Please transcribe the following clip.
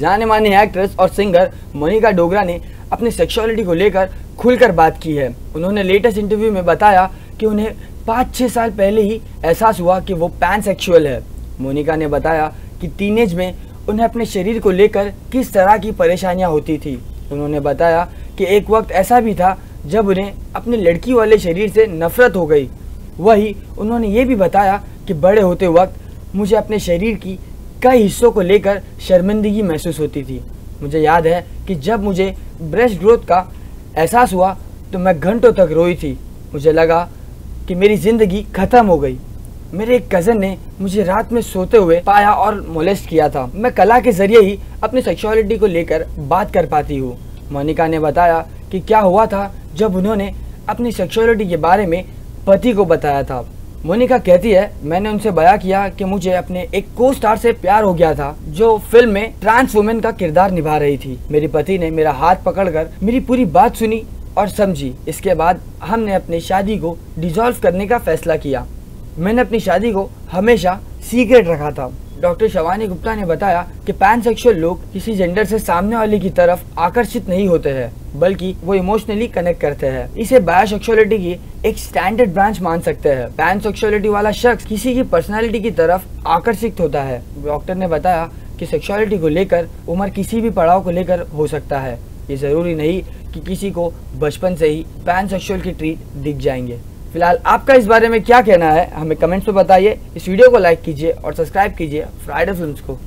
जाने माने एक्ट्रेस और सिंगर मोनिका डोगरा ने अपनी सेक्सुअलिटी को लेकर खुलकर बात की है। उन्होंने लेटेस्ट इंटरव्यू में बताया कि उन्हें पाँच छः साल पहले ही एहसास हुआ कि वो पैन सेक्शुअल है। मोनिका ने बताया कि टीनेज में उन्हें अपने शरीर को लेकर किस तरह की परेशानियाँ होती थी। उन्होंने बताया कि एक वक्त ऐसा भी था जब उन्हें अपने लड़की वाले शरीर से नफरत हो गई। वही उन्होंने ये भी बताया कि बड़े होते वक्त मुझे अपने शरीर की कई हिस्सों को लेकर शर्मिंदगी महसूस होती थी। मुझे याद है कि जब मुझे ब्रेस्ट ग्रोथ का एहसास हुआ तो मैं घंटों तक रोई थी। मुझे लगा कि मेरी ज़िंदगी ख़त्म हो गई। मेरे एक कज़न ने मुझे रात में सोते हुए पाया और मोलेस्ट किया था। मैं कला के ज़रिए ही अपनी सेक्सुअलिटी को लेकर बात कर पाती हूँ। मोनिका ने बताया कि क्या हुआ था जब उन्होंने अपनी सेक्सुअलिटी के बारे में पति को बताया था। मोनिका कहती है, मैंने उनसे बया किया कि मुझे अपने एक को स्टार से प्यार हो गया था, जो फ़िल्म में ट्रांस वुमेन का किरदार निभा रही थी। मेरे पति ने मेरा हाथ पकड़कर मेरी पूरी बात सुनी और समझी। इसके बाद हमने अपनी शादी को डिजोल्व करने का फैसला किया। मैंने अपनी शादी को हमेशा सीक्रेट रखा था। डॉक्टर शवानी गुप्ता ने बताया कि पैनसेक्सुअल लोग किसी जेंडर से सामने वाले की तरफ़ आकर्षित नहीं होते हैं, बल्कि वो इमोशनली कनेक्ट करते हैं। इसे बायोसेक्सुअलिटी की एक स्टैंडर्ड ब्रांच मान सकते हैं। पैनसेक्सुअलिटी वाला शख्स किसी की पर्सनैलिटी की तरफ़ आकर्षित होता है। डॉक्टर ने बताया कि सेक्सुअलिटी को लेकर उम्र किसी भी पड़ाव को लेकर हो सकता है। ये ज़रूरी नहीं कि किसी को बचपन से ही पैनसेक्सुअल की ट्रीट दिख जाएँगे। फ़िलहाल आपका इस बारे में क्या कहना है, हमें कमेंट्स में बताइए। इस वीडियो को लाइक कीजिए और सब्सक्राइब कीजिए फ्राइडे फ़िल्म को।